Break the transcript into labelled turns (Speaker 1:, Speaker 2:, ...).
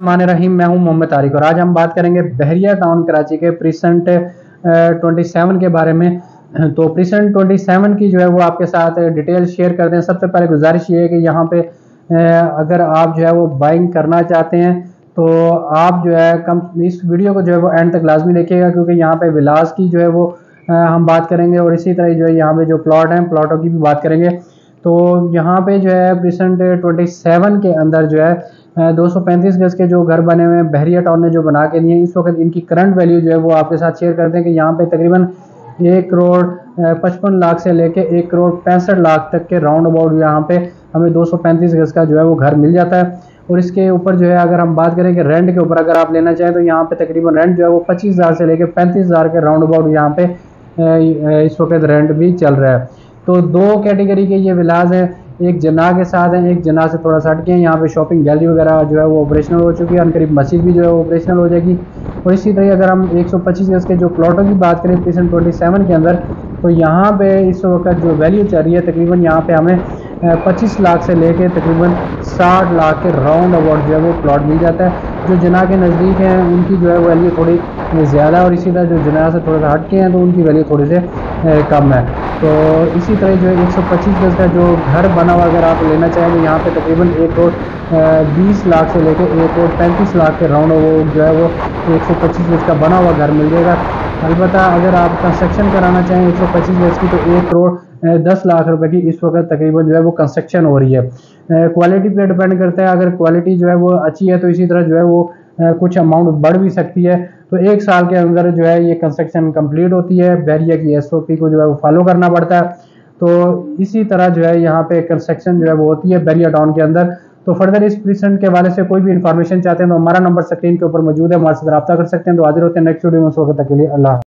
Speaker 1: मान रहीम, मैं हूँ मोहम्मद तारिक और आज हम बात करेंगे बहरिया टाउन कराची के प्रिसेंट ट्वेंटी सेवन के बारे में। तो प्रिसेंट ट्वेंटी सेवन की जो है वो आपके साथ डिटेल शेयर कर दें सबसे पहले गुजारिश ये है कि यहाँ पे अगर आप जो है वो बाइंग करना चाहते हैं तो आप जो है कम, इस वीडियो को जो है वो एंड तक लाजमी देखिएगा, क्योंकि यहाँ पे विलास की जो है वो हम बात करेंगे और इसी तरह जो है यहाँ पे जो प्लॉट हैं प्लॉटों की भी बात करेंगे। तो यहाँ पे जो है रिसेंट ट्वेंटी सेवन के अंदर जो है दो सौ पैंतीस गज के जो घर बने हुए हैं, बहरिया टाउन ने जो बना के दिए इस वक्त इनकी करंट वैल्यू जो है वो आपके साथ शेयर करते हैं कि यहाँ पे तकरीबन एक करोड़ पचपन लाख से लेके एक करोड़ पैंसठ लाख तक के राउंड अबाउट यहाँ पे हमें दो सौ पैंतीस गज का जो है वो घर मिल जाता है। और इसके ऊपर जो है अगर हम बात करें कि रेंट के ऊपर अगर आप लेना चाहें तो यहाँ पे तकरीबन रेंट जो है वो पच्चीस हज़ार से लेकर पैंतीस हज़ार के राउंड अबाउट यहाँ पे इस वक्त रेंट भी चल रहा है। तो दो कैटेगरी के ये विलाज हैं, एक जना के साथ हैं, एक जना से थोड़ा सा हटके हैं, यहाँ पे शॉपिंग गैलरी वगैरह जो है वो ऑपरेशनल हो चुकी है करीब मस्जिद भी जो है वो ऑपरेशनल हो जाएगी। और इसी तरह अगर हम 125 गज के जो प्लॉटों की बात करें ट्वेंटी सेवन के अंदर तो यहाँ पे इस वक्त जो वैल्यू चल रही है, तकरीबन यहाँ पे हमें 25 लाख से लेके तकरीबन 60 लाख के राउंड अबाउट जो है वो प्लॉट मिल जाता है। जो जना के नज़दीक हैं, उनकी जो है वैल्यू थोड़ी ज़्यादा और इसी तरह जो जना से थोड़ा सा हटके हैं तो उनकी वैल्यू थोड़ी से कम है। तो इसी तरह जो है 125 गज का जो घर बना हुआ अगर आप लेना चाहें तो यहाँ पे तकरीबन एक करोड़ बीस लाख से लेकर एक करोड़ पैंतीस लाख के राउंड वो जो है वो 125 गज का बना हुआ घर मिल जाएगा। अलबत् अगर आप कंस्ट्रक्शन कराना चाहें 125 गज की तो एक करोड़ दस लाख रुपए की इस वक्त तकरीबन जो है वो कंस्ट्रक्शन हो रही है। क्वालिटी पे डिपेंड करता है। अगर क्वालिटी जो है वो अच्छी है तो इसी तरह जो है वो कुछ अमाउंट बढ़ भी सकती है। तो एक साल के अंदर जो है ये कंस्ट्रक्शन कंप्लीट होती है बैरिया की एसओपी को जो है वो फॉलो करना पड़ता है। तो इसी तरह जो है यहाँ पे कंस्ट्रक्शन जो है वो होती है बैरिया टाउन के अंदर। तो फर्दर इस प्रिसेंट के हवाले से कोई भी इन्फॉर्मेशन चाहते हैं तो हमारा नंबर स्क्रीन के ऊपर मौजूद है, हमारे साथ रब्ता कर सकते हैं। तो हाजिर होते हैं नेक्स्ट वीडियो में, उस तक के लिए अल्लाह